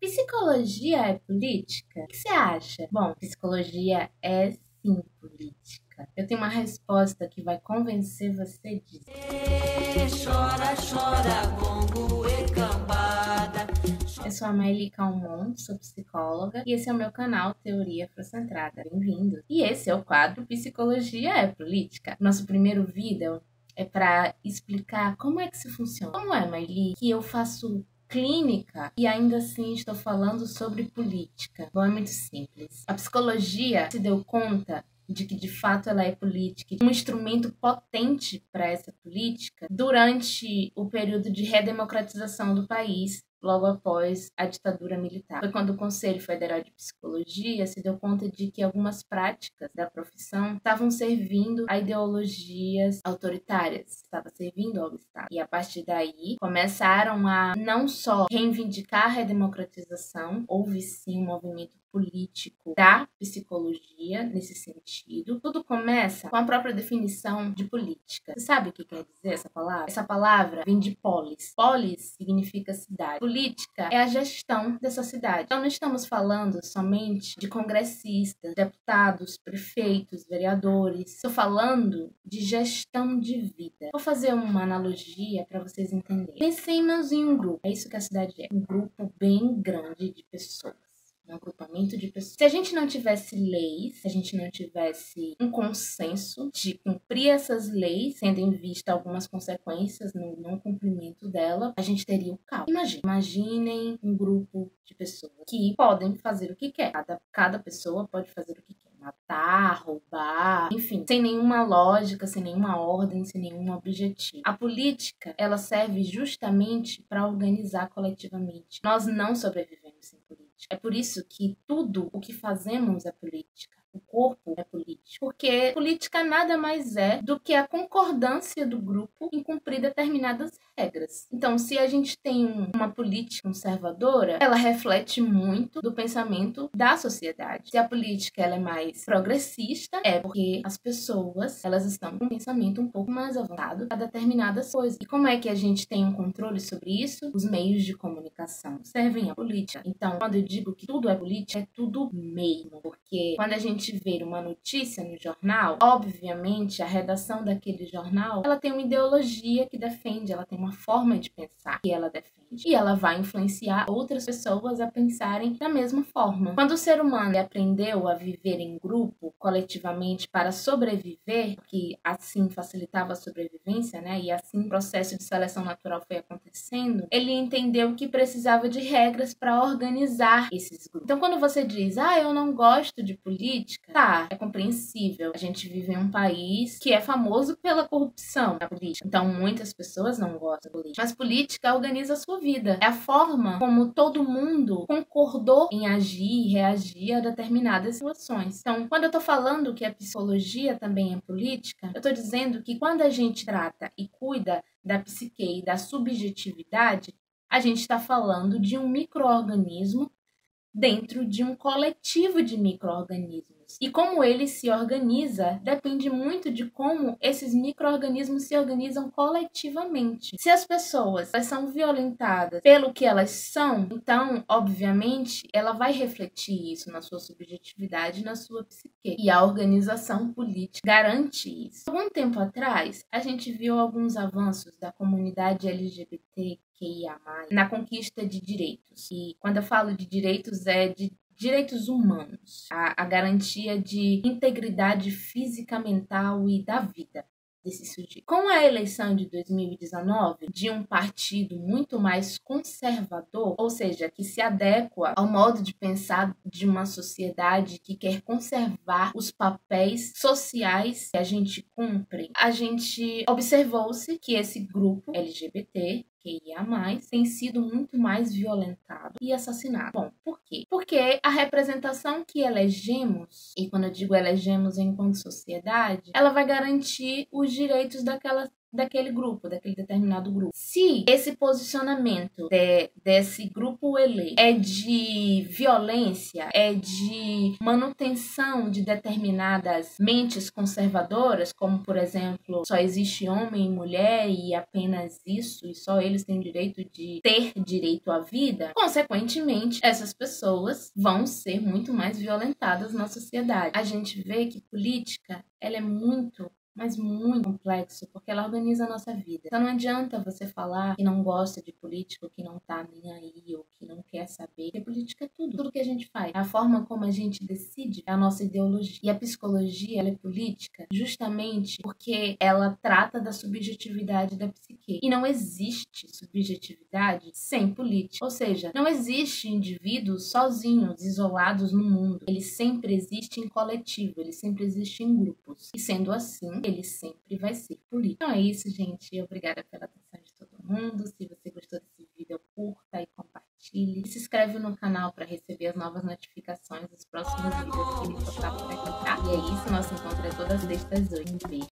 Psicologia é política? O que você acha? Bom, psicologia é sim política. Eu tenho uma resposta que vai convencer você disso. Chora, chora, gongo e cambada. Eu sou a Maeli Calmon, sou psicóloga e esse é o meu canal Teoria Afrocentrada. Bem-vindo! E esse é o quadro Psicologia é Política. Nosso primeiro vídeo é para explicar como é que se funciona. Como é, Maeli, que eu faço clínica e ainda assim estou falando sobre política. Bom, é muito simples. A psicologia se deu conta de que de fato ela é política, um instrumento potente para essa política durante o período de redemocratização do país, logo após a ditadura militar. Foi quando o Conselho Federal de Psicologia se deu conta de que algumas práticas da profissão estavam servindo a ideologias autoritárias, estava servindo ao Estado. E a partir daí começaram a não só reivindicar a redemocratização, houve sim um movimento político da psicologia nesse sentido. Tudo começa com a própria definição de política. Você sabe o que quer dizer essa palavra? Essa palavra vem de polis. Polis significa cidade. Política é a gestão dessa cidade. Então não estamos falando somente de congressistas, deputados, prefeitos, vereadores. Estou falando de gestão de vida. Vou fazer uma analogia para vocês entenderem. Pensemos em um grupo. É isso que a cidade é. Um grupo bem grande de pessoas um agrupamento de pessoas. Se a gente não tivesse leis, se a gente não tivesse um consenso de cumprir essas leis, tendo em vista algumas consequências no não cumprimento dela, a gente teria o caos. Imagine, imaginem um grupo de pessoas que podem fazer o que quer. Cada, cada pessoa pode fazer o que quer matar, roubar, enfim, sem nenhuma lógica, sem nenhuma ordem, sem nenhum objetivo. A política, ela serve justamente para organizar coletivamente. Nós não sobrevivemos. É por isso que tudo o que fazemos é política. O corpo é político. Porque política nada mais é do que a concordância do grupo em cumprir determinadas regras. Então, se a gente tem uma política conservadora, ela reflete muito do pensamento da sociedade. Se a política ela é mais progressista, é porque as pessoas elas estão com um pensamento um pouco mais avançado a determinadas coisas. E como é que a gente tem um controle sobre isso? Os meios de comunicação servem à política. Então, quando eu digo que tudo é política, é tudo mesmo. Porque quando a gente vê uma notícia no jornal, obviamente a redação daquele jornal ela tem uma ideologia que defende, ela tem uma forma de pensar que ela defende. E ela vai influenciar outras pessoas a pensarem da mesma forma. Quando o ser humano aprendeu a viver em grupo, coletivamente, para sobreviver, que assim facilitava a sobrevivência, né? E assim o processo de seleção natural foi acontecendo, ele entendeu que precisava de regras para organizar esses grupos. Então, quando você diz, ah, eu não gosto de política, tá, é compreensível. A gente vive em um país que é famoso pela corrupção na política. Então, muitas pessoas não gostam de política. Mas política organiza a sua vida. É a forma como todo mundo concordou em agir e reagir a determinadas situações. Então, quando eu tô falando que a psicologia também é política, eu tô dizendo que quando a gente trata e cuida da psique e da subjetividade, a gente está falando de um microorganismo dentro de um coletivo de microorganismos. E como ele se organiza depende muito de como esses microorganismos se organizam coletivamente. Se as pessoas são violentadas pelo que elas são, então, obviamente, ela vai refletir isso na sua subjetividade, na sua psique. E a organização política garante isso. Algum tempo atrás, a gente viu alguns avanços da comunidade LGBT na conquista de direitos. E quando eu falo de direitos, é de direitos humanos, a, a garantia de integridade física, mental e da vida desse sujeito. Com a eleição de 2019 de um partido muito mais conservador, ou seja, que se adequa ao modo de pensar de uma sociedade que quer conservar os papéis sociais que a gente cumpre, a gente observou-se que esse grupo LGBT mais tem sido muito mais violentado e assassinado. Bom, por quê? Porque a representação que elegemos, e quando eu digo elegemos enquanto sociedade, ela vai garantir os direitos daquela daquele grupo, daquele determinado grupo. Se esse posicionamento de, desse grupo eleito é de violência, é de manutenção de determinadas mentes conservadoras, como por exemplo, só existe homem e mulher e apenas isso, e só eles têm direito de ter direito à vida, consequentemente, essas pessoas vão ser muito mais violentadas na sociedade. A gente vê que política ela é muito mas muito complexo, porque ela organiza a nossa vida. Então não adianta você falar que não gosta de político, que não tá nem aí, ou que não quer saber. Porque política é tudo. Tudo que a gente faz. A forma como a gente decide é a nossa ideologia. E a psicologia, ela é política justamente porque ela trata da subjetividade da psique. E não existe subjetividade sem política. Ou seja, não existe indivíduos sozinhos, isolados no mundo. Ele sempre existe em coletivo, ele sempre existe em grupos. E sendo assim, ele sempre vai ser político. Então é isso, gente. Obrigada pela atenção de todo mundo. Se você gostou desse vídeo, curta e compartilhe. E se inscreve no canal para receber as novas notificações dos próximos vídeos que me tocar por aqui, tá? E é isso, nosso encontro é todas as sextas hoje. Um beijo.